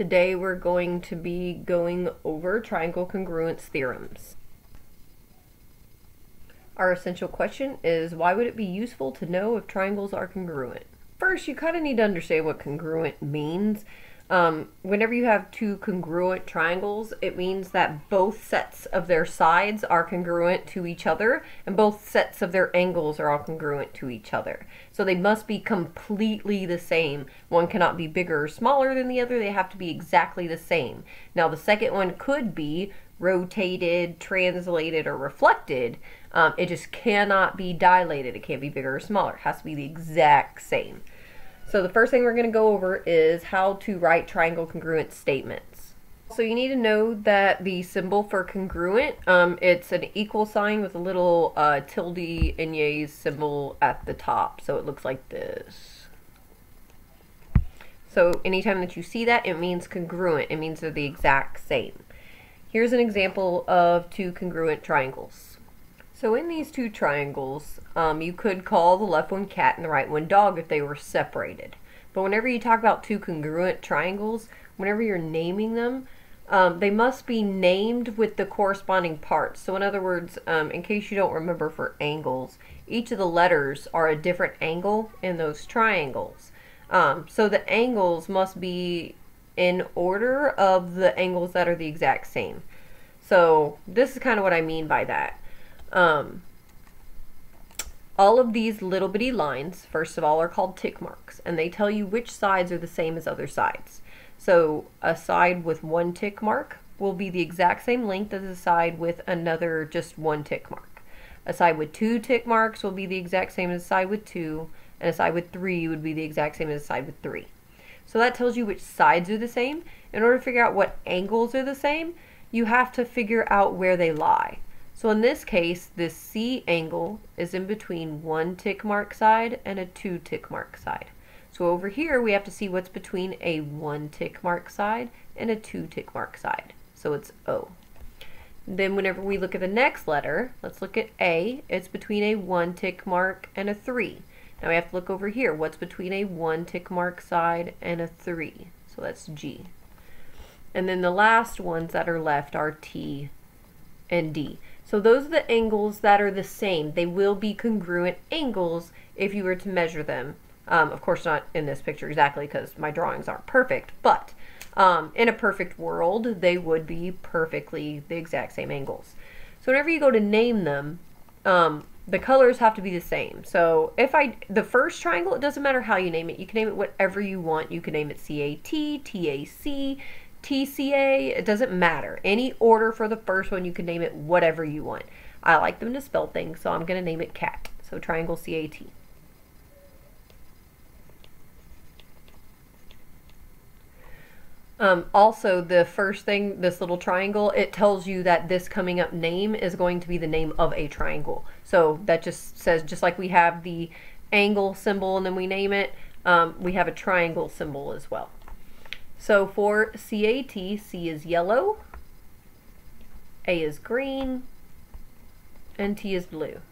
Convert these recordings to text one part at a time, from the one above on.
Today we're going to be going over triangle congruence theorems. Our essential question is why would it be useful to know if triangles are congruent? First, you kind of need to understand what congruent means. Um, whenever you have two congruent triangles, it means that both sets of their sides are congruent to each other, and both sets of their angles are all congruent to each other. So they must be completely the same. One cannot be bigger or smaller than the other, they have to be exactly the same. Now the second one could be rotated, translated, or reflected. Um, it just cannot be dilated. It can't be bigger or smaller. It has to be the exact same. So the first thing we're going to go over is how to write triangle congruent statements. So you need to know that the symbol for congruent, um, it's an equal sign with a little uh, tilde Agnès symbol at the top. So it looks like this. So anytime that you see that, it means congruent. It means they're the exact same. Here's an example of two congruent triangles. So in these two triangles, um, you could call the left one cat and the right one dog if they were separated. But whenever you talk about two congruent triangles, whenever you're naming them, um, they must be named with the corresponding parts. So in other words, um, in case you don't remember for angles, each of the letters are a different angle in those triangles. Um, so the angles must be in order of the angles that are the exact same. So this is kind of what I mean by that. Um, all of these little bitty lines, first of all, are called tick marks, and they tell you which sides are the same as other sides. So a side with one tick mark will be the exact same length as a side with another just one tick mark. A side with two tick marks will be the exact same as a side with two, and a side with three would be the exact same as a side with three. So that tells you which sides are the same. In order to figure out what angles are the same, you have to figure out where they lie. So in this case, this C angle is in between one tick mark side and a two tick mark side. So over here, we have to see what's between a one tick mark side and a two tick mark side. So it's O. Then whenever we look at the next letter, let's look at A. It's between a one tick mark and a three. Now we have to look over here. What's between a one tick mark side and a three? So that's G. And then the last ones that are left are T and D. So those are the angles that are the same. They will be congruent angles if you were to measure them. Um, of course, not in this picture exactly because my drawings aren't perfect, but um, in a perfect world, they would be perfectly the exact same angles. So whenever you go to name them, um, the colors have to be the same. So if I, the first triangle, it doesn't matter how you name it. You can name it whatever you want. You can name it CAT, TAC, TCA, it doesn't matter. Any order for the first one, you can name it whatever you want. I like them to spell things, so I'm going to name it CAT. So triangle CAT. Um, also, the first thing, this little triangle, it tells you that this coming up name is going to be the name of a triangle. So that just says, just like we have the angle symbol and then we name it, um, we have a triangle symbol as well. So for CAT, C is yellow, A is green, and T is blue.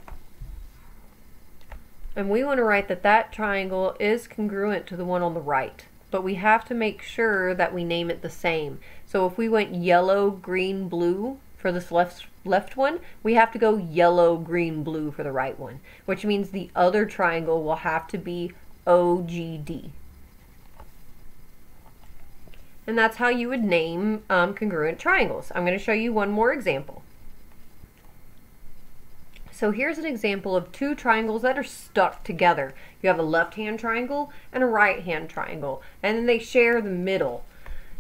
And we want to write that that triangle is congruent to the one on the right. But we have to make sure that we name it the same. So if we went yellow, green, blue for this left, left one, we have to go yellow, green, blue for the right one. Which means the other triangle will have to be OGD. And that's how you would name um, congruent triangles. I'm going to show you one more example. So here's an example of two triangles that are stuck together. You have a left-hand triangle and a right-hand triangle, and then they share the middle.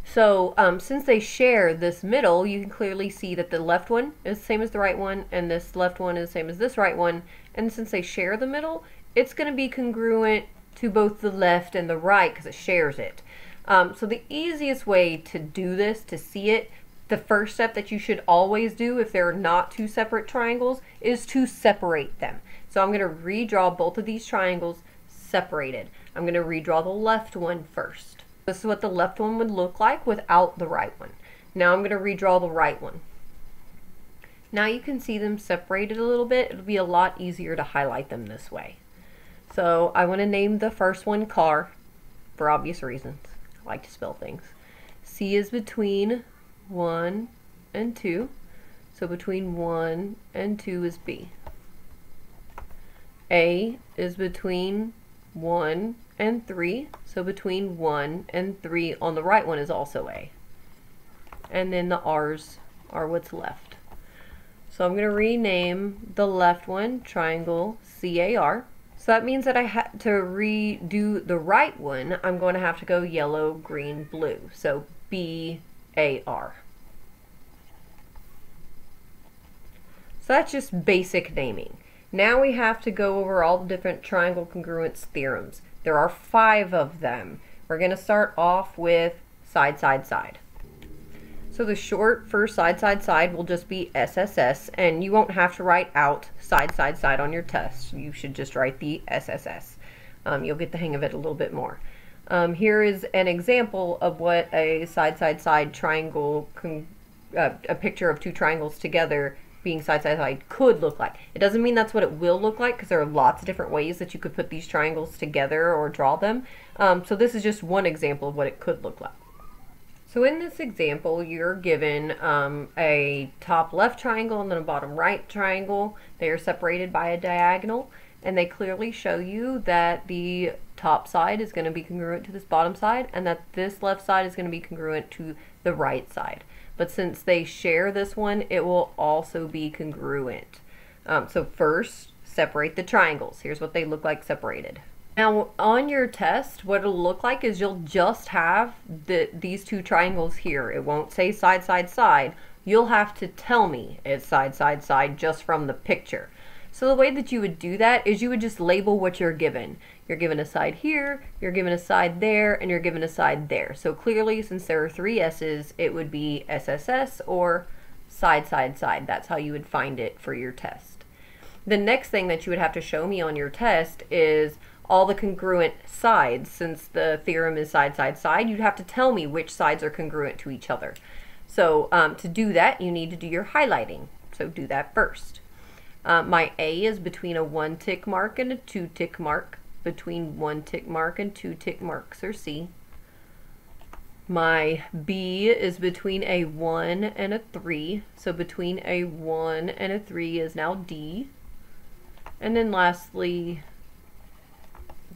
So um, since they share this middle, you can clearly see that the left one is the same as the right one, and this left one is the same as this right one. And since they share the middle, it's going to be congruent to both the left and the right because it shares it. Um, so the easiest way to do this, to see it, the first step that you should always do if they're not two separate triangles is to separate them. So I'm going to redraw both of these triangles separated. I'm going to redraw the left one first. This is what the left one would look like without the right one. Now I'm going to redraw the right one. Now you can see them separated a little bit. It'll be a lot easier to highlight them this way. So I want to name the first one car for obvious reasons like to spell things. C is between 1 and 2. So between 1 and 2 is B. A is between 1 and 3. So between 1 and 3 on the right one is also A. And then the R's are what's left. So I'm going to rename the left one triangle CAR. So that means that I had to redo the right one. I'm going to have to go yellow, green, blue. So B-A-R. So that's just basic naming. Now we have to go over all the different triangle congruence theorems. There are five of them. We're going to start off with side, side, side. So the short for side, side, side will just be SSS, and you won't have to write out side, side, side on your test. You should just write the SSS. Um, you'll get the hang of it a little bit more. Um, here is an example of what a side, side, side triangle, uh, a picture of two triangles together being side, side, side could look like. It doesn't mean that's what it will look like because there are lots of different ways that you could put these triangles together or draw them. Um, so this is just one example of what it could look like. So in this example, you're given um, a top left triangle and then a bottom right triangle. They are separated by a diagonal, and they clearly show you that the top side is going to be congruent to this bottom side, and that this left side is going to be congruent to the right side. But since they share this one, it will also be congruent. Um, so first, separate the triangles. Here's what they look like separated. Now on your test, what it'll look like is you'll just have the, these two triangles here. It won't say side, side, side. You'll have to tell me it's side, side, side just from the picture. So the way that you would do that is you would just label what you're given. You're given a side here, you're given a side there, and you're given a side there. So clearly, since there are three S's, it would be SSS or side, side, side. That's how you would find it for your test. The next thing that you would have to show me on your test is all the congruent sides. Since the theorem is side, side, side, you'd have to tell me which sides are congruent to each other. So um, to do that, you need to do your highlighting. So do that first. Uh, my A is between a one tick mark and a two tick mark. Between one tick mark and two tick marks or C. My B is between a 1 and a 3. So between a 1 and a 3 is now D. And then lastly,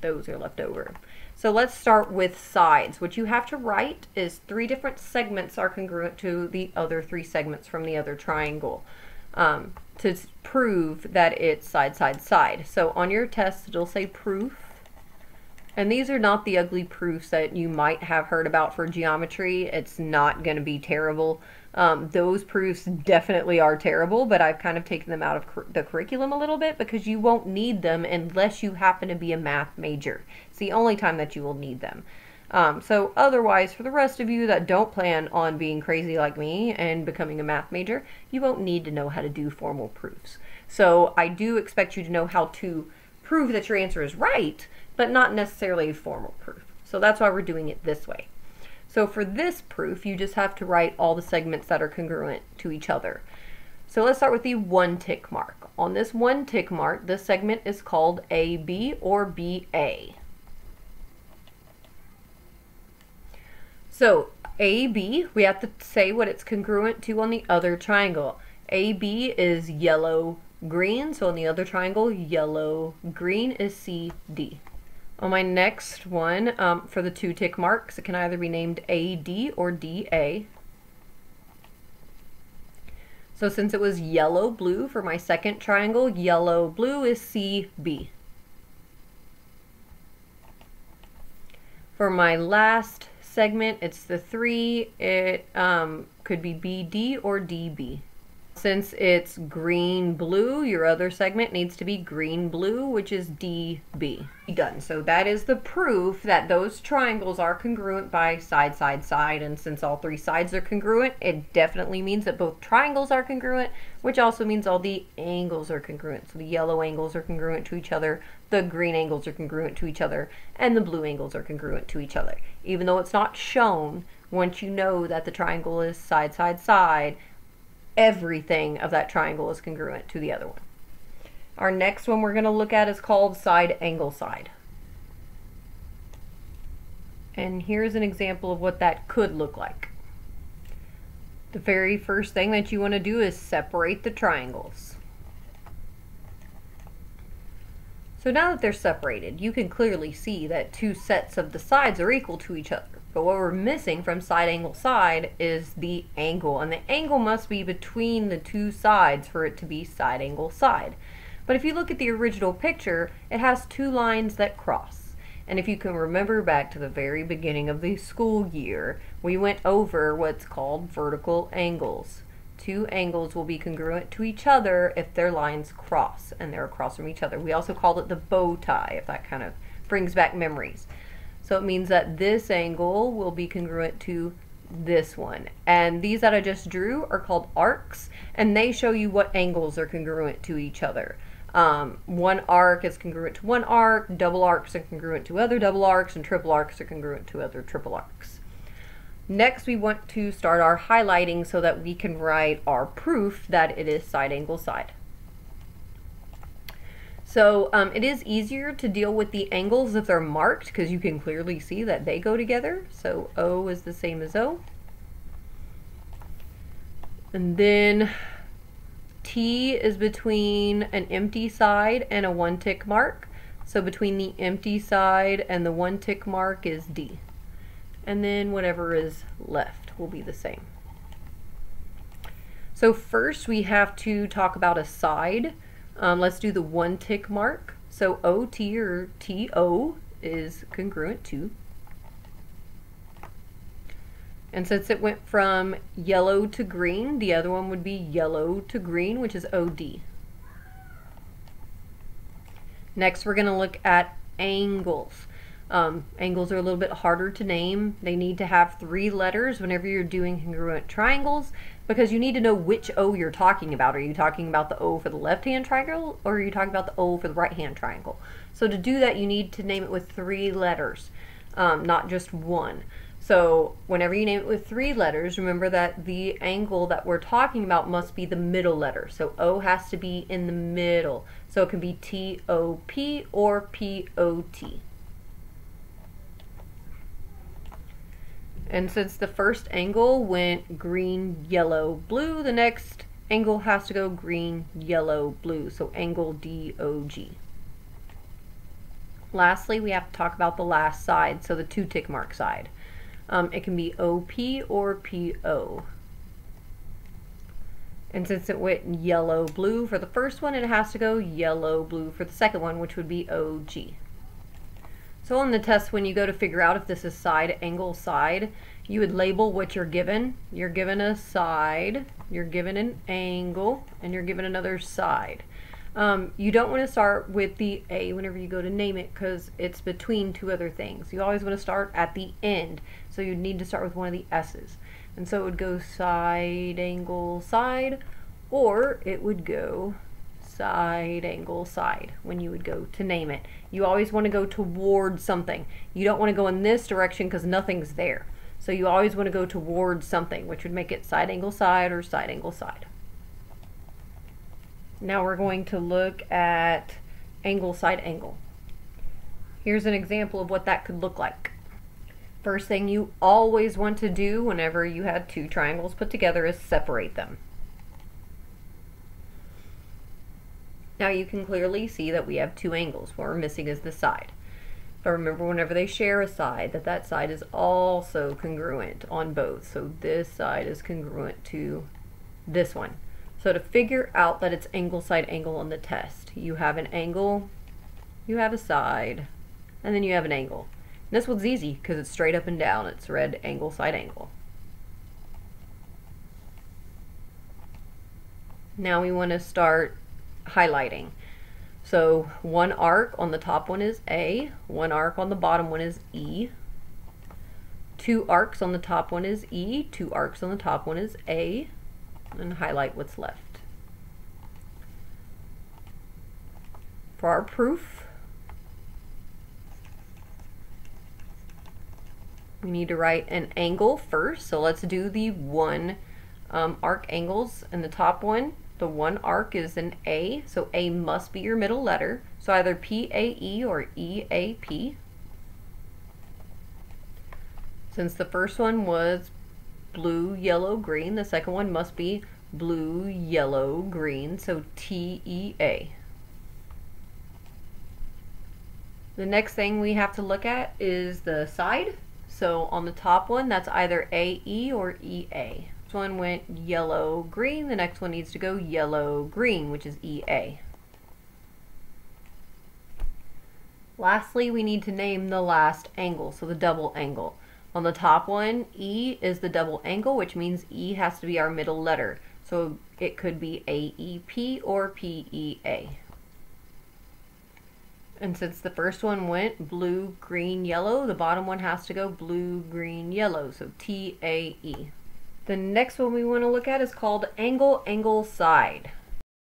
those are left over. So let's start with sides. What you have to write is three different segments are congruent to the other three segments from the other triangle um, to prove that it's side, side, side. So on your test, it'll say proof. And these are not the ugly proofs that you might have heard about for geometry. It's not going to be terrible. Um, those proofs definitely are terrible, but I've kind of taken them out of cur the curriculum a little bit because you won't need them unless you happen to be a math major. It's the only time that you will need them. Um, so otherwise, for the rest of you that don't plan on being crazy like me and becoming a math major, you won't need to know how to do formal proofs. So I do expect you to know how to prove that your answer is right, but not necessarily a formal proof. So that's why we're doing it this way. So for this proof, you just have to write all the segments that are congruent to each other. So let's start with the one tick mark. On this one tick mark, this segment is called AB or BA. So AB, we have to say what it's congruent to on the other triangle. AB is yellow green, so on the other triangle, yellow green is CD. On my next one, um, for the two tick marks, it can either be named AD or DA. So since it was yellow blue for my second triangle, yellow blue is CB. For my last segment, it's the three. It um, could be BD or DB. Since it's green blue, your other segment needs to be green blue, which is DB. Done. So that is the proof that those triangles are congruent by side, side, side. And since all three sides are congruent, it definitely means that both triangles are congruent, which also means all the angles are congruent. So the yellow angles are congruent to each other, the green angles are congruent to each other, and the blue angles are congruent to each other. Even though it's not shown, once you know that the triangle is side, side, side, everything of that triangle is congruent to the other one. Our next one we're going to look at is called side angle side. And here's an example of what that could look like. The very first thing that you want to do is separate the triangles. So now that they're separated, you can clearly see that two sets of the sides are equal to each other. But what we're missing from side angle side is the angle, and the angle must be between the two sides for it to be side angle side. But if you look at the original picture, it has two lines that cross. And if you can remember back to the very beginning of the school year, we went over what's called vertical angles. Two angles will be congruent to each other if their lines cross, and they're across from each other. We also called it the bow tie, if that kind of brings back memories. So it means that this angle will be congruent to this one. And these that I just drew are called arcs, and they show you what angles are congruent to each other. Um, one arc is congruent to one arc, double arcs are congruent to other double arcs, and triple arcs are congruent to other triple arcs. Next, we want to start our highlighting so that we can write our proof that it is side angle side. So um, it is easier to deal with the angles if they're marked because you can clearly see that they go together. So O is the same as O. And then T is between an empty side and a one tick mark. So between the empty side and the one tick mark is D. And then whatever is left will be the same. So first we have to talk about a side. Um, let's do the one tick mark. So OT or TO is congruent to and since it went from yellow to green, the other one would be yellow to green, which is OD. Next, we're going to look at angles. Um, angles are a little bit harder to name. They need to have three letters whenever you're doing congruent triangles because you need to know which O you're talking about. Are you talking about the O for the left-hand triangle or are you talking about the O for the right-hand triangle? So to do that, you need to name it with three letters, um, not just one. So whenever you name it with three letters, remember that the angle that we're talking about must be the middle letter. So O has to be in the middle. So it can be T-O-P or P-O-T. And since the first angle went green, yellow, blue, the next angle has to go green, yellow, blue. So angle D-O-G. Lastly, we have to talk about the last side, so the two tick mark side. Um, it can be OP or PO. And since it went yellow blue for the first one, it has to go yellow blue for the second one, which would be OG. So on the test, when you go to figure out if this is side angle side, you would label what you're given. You're given a side, you're given an angle, and you're given another side. Um, you don't want to start with the A whenever you go to name it because it's between two other things. You always want to start at the end. So you'd need to start with one of the S's. And so it would go side, angle, side, or it would go side, angle, side when you would go to name it. You always want to go towards something. You don't want to go in this direction because nothing's there. So you always want to go towards something, which would make it side, angle, side, or side, angle, side. Now we're going to look at angle, side, angle. Here's an example of what that could look like. First thing you always want to do whenever you had two triangles put together is separate them. Now you can clearly see that we have two angles. What we're missing is the side. But remember whenever they share a side that that side is also congruent on both. So this side is congruent to this one. So to figure out that it's angle side angle on the test, you have an angle, you have a side, and then you have an angle. And this one's easy because it's straight up and down. It's red angle side angle. Now we want to start highlighting. So one arc on the top one is A, one arc on the bottom one is E, two arcs on the top one is E, two arcs on the top one is A, and highlight what's left. For our proof, we need to write an angle first. So let's do the one um, arc angles. And the top one, the one arc is an A. So A must be your middle letter. So either P-A-E or E-A-P. Since the first one was blue, yellow, green, the second one must be blue, yellow, green, so TEA. The next thing we have to look at is the side. So on the top one, that's either AE or EA. One went yellow, green. The next one needs to go yellow, green, which is EA. Lastly, we need to name the last angle, so the double angle. On the top one, E is the double angle, which means E has to be our middle letter. So it could be AEP or PEA. And since the first one went blue, green, yellow, the bottom one has to go blue, green, yellow, so TAE. The next one we want to look at is called angle, angle, side.